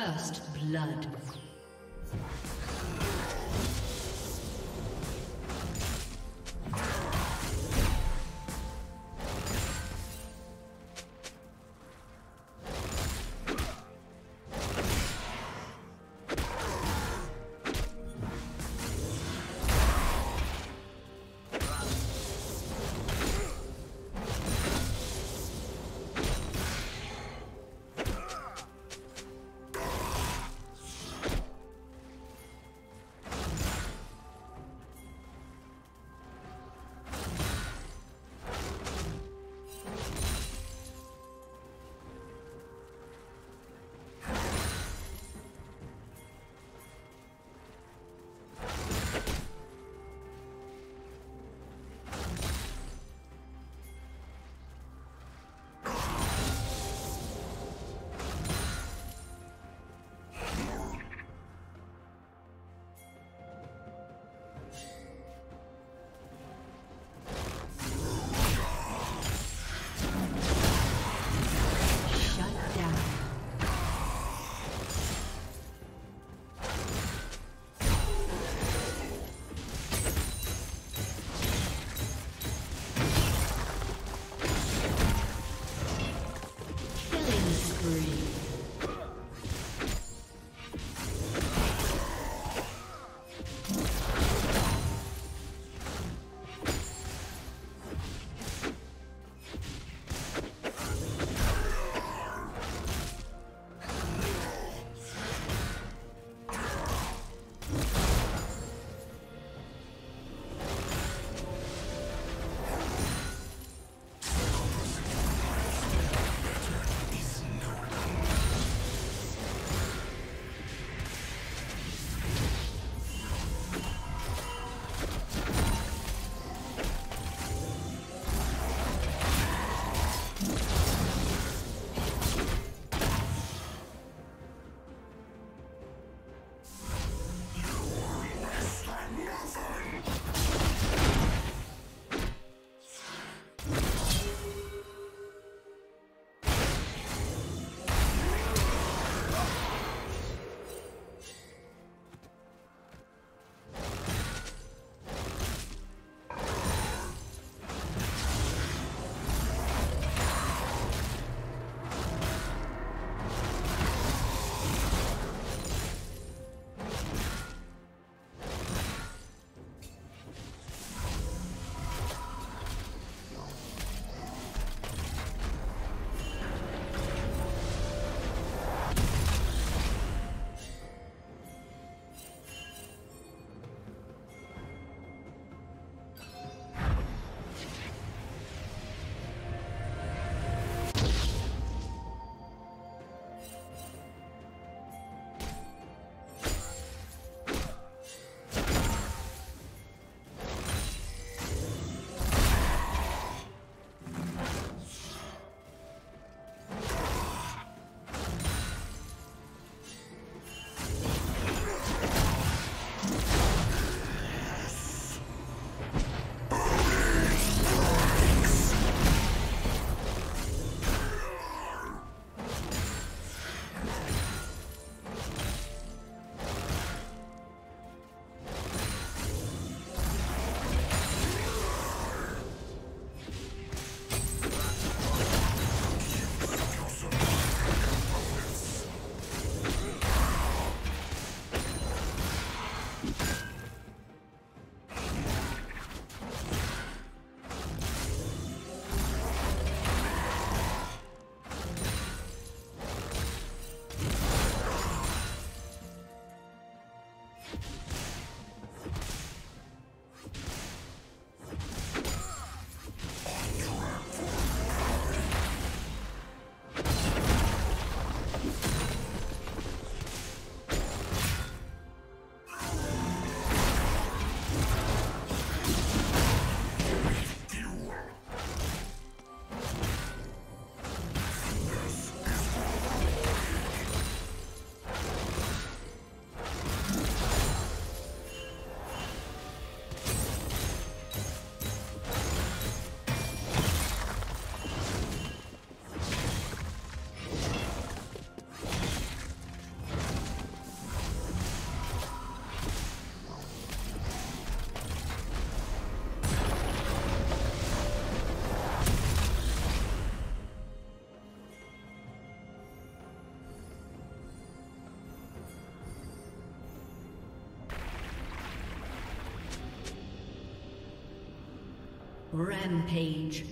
First blood. Rampage.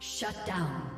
Shut down.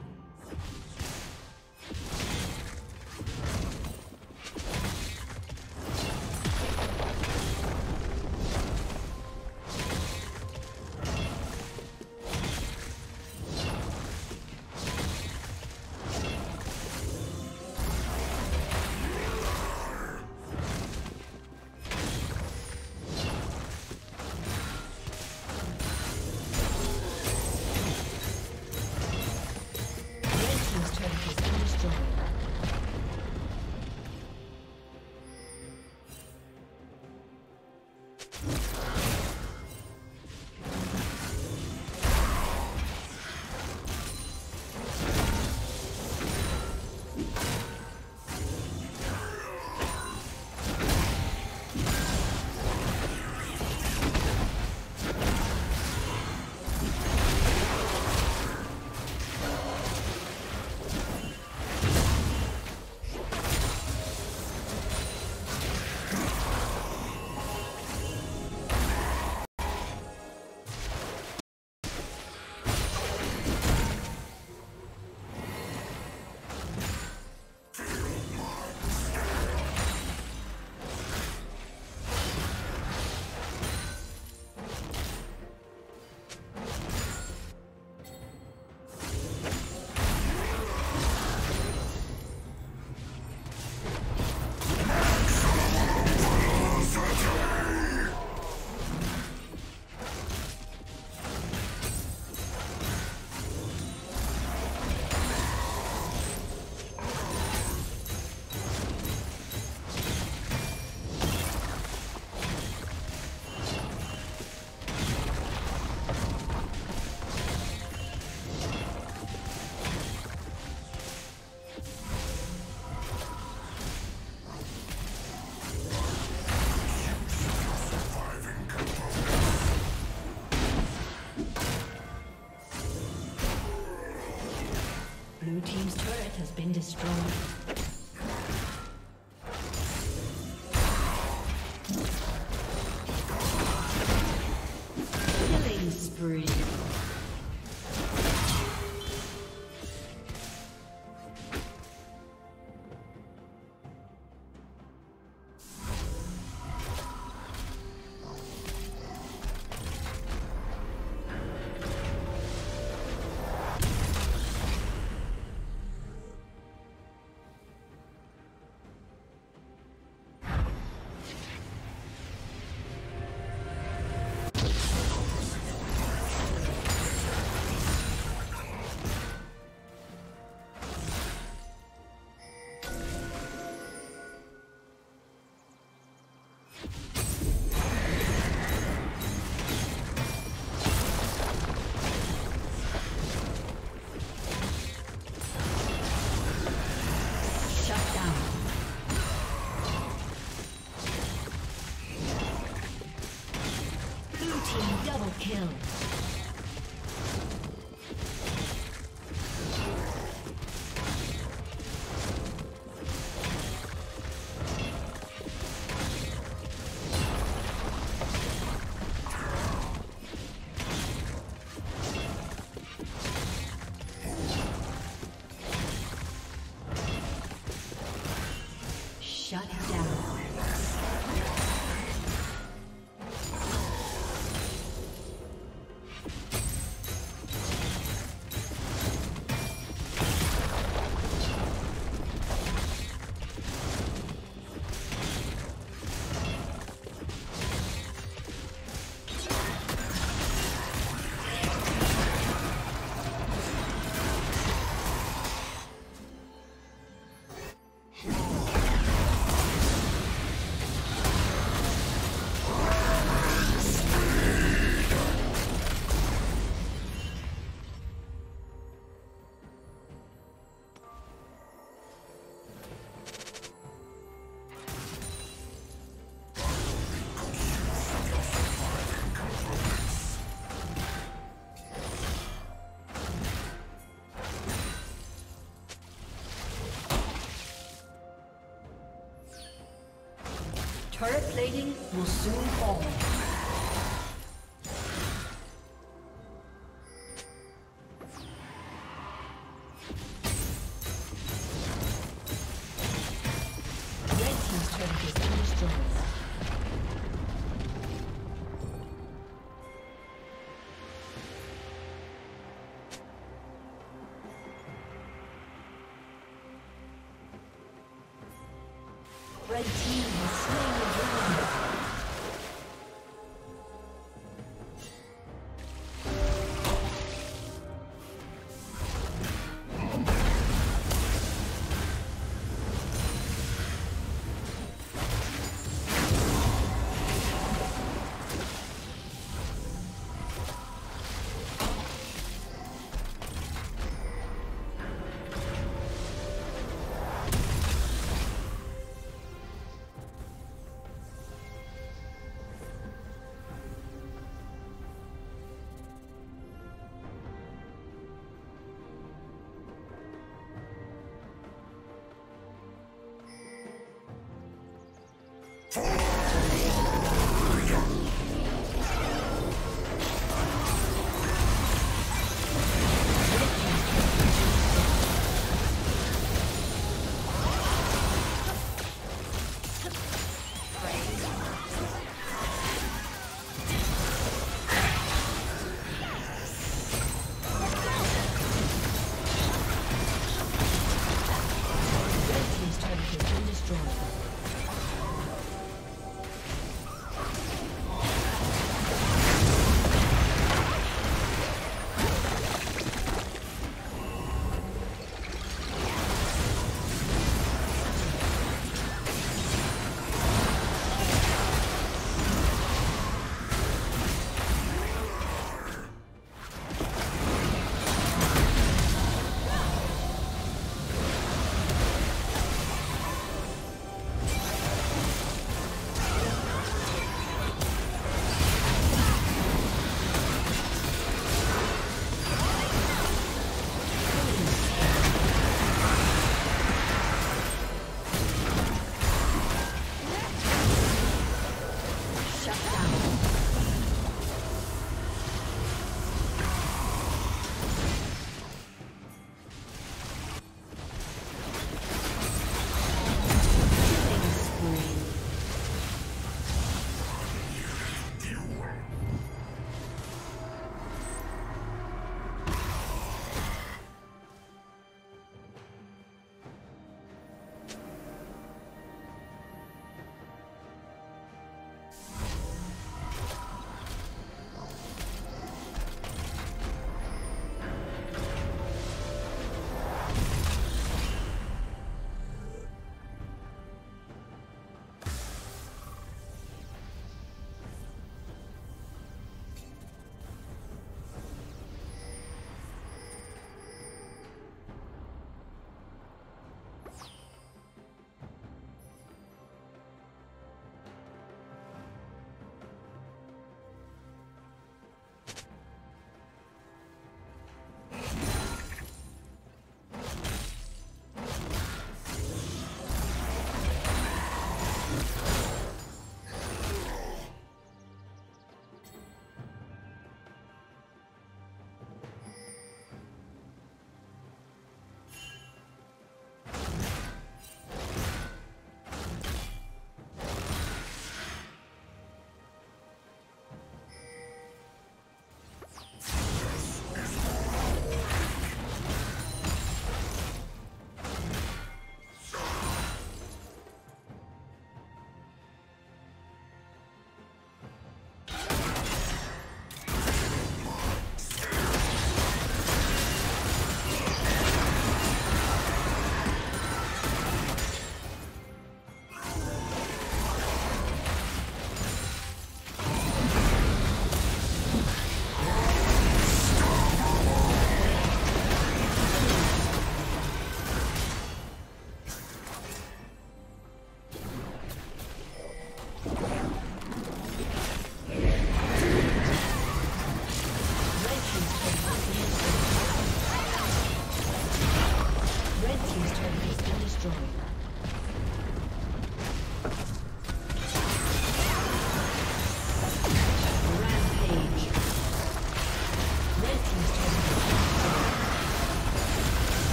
Destroyed. you Turret plating will soon fall. Red team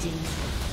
Dominating.